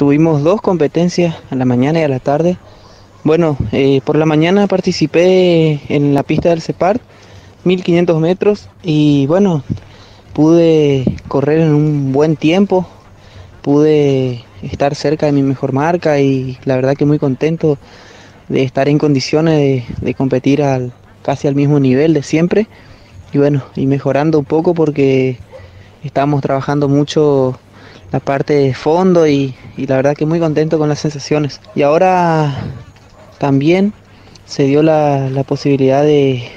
tuvimos dos competencias a la mañana y a la tarde. Bueno, eh, por la mañana participé en la pista del CEPAR, 1500 metros, y bueno, pude correr en un buen tiempo, pude estar cerca de mi mejor marca y la verdad que muy contento de estar en condiciones de, competir al, casi al mismo nivel de siempre y bueno, y mejorando un poco porque estamos trabajando mucho la parte de fondo y, la verdad que muy contento con las sensaciones. Y ahora también se dio la, posibilidad de,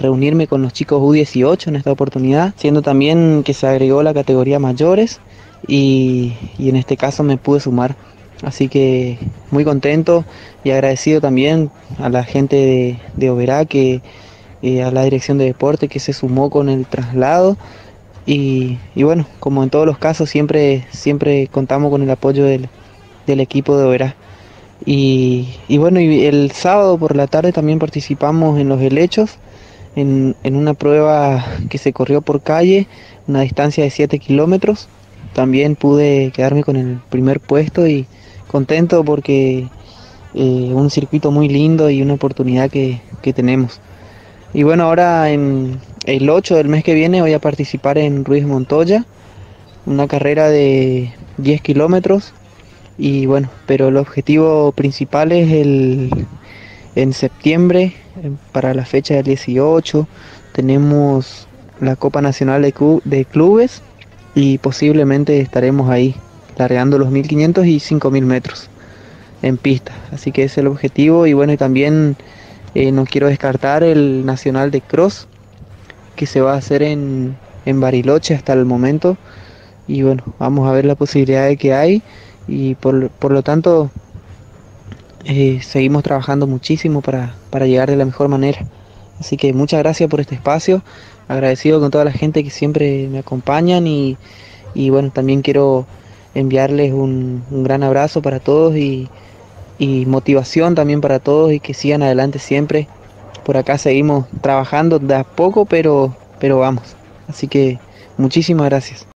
reunirme con los chicos U18 en esta oportunidad, siendo también que se agregó la categoría mayores y, en este caso me pude sumar. Así que muy contento y agradecido también a la gente de, de Oberá, que, eh, a la dirección de deporte que se sumó con el traslado. Y, bueno, como en todos los casos, siempre, siempre contamos con el apoyo del, equipo de Oberá. Y, bueno, y el sábado por la tarde también participamos en los helechos, en, en una prueba que se corrió por calle, una distancia de 7 kilómetros también pude quedarme con el primer puesto y contento porque eh, un circuito muy lindo y una oportunidad que, tenemos. Y bueno, ahora en el 8 del mes que viene voy a participar en Ruiz Montoya, una carrera de 10 kilómetros. Y bueno, pero el objetivo principal es el en septiembre, para la fecha del 18, tenemos la Copa Nacional de, Clubes y posiblemente estaremos ahí largando los 1500 y 5000 metros en pista. Así que ese es el objetivo y bueno, y también eh, no quiero descartar el Nacional de Cross que se va a hacer en, en Bariloche hasta el momento y bueno, vamos a ver la posibilidad de que hay y por, por lo tanto eh, seguimos trabajando muchísimo para, para llegar de la mejor manera. Así que muchas gracias por este espacio agradecido con toda la gente que siempre me acompañan y, bueno, también quiero enviarles un, gran abrazo para todos y, motivación también para todos y que sigan adelante siempre. Por acá seguimos trabajando de a poco, pero, pero vamos. Así que muchísimas gracias.